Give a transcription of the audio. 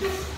Just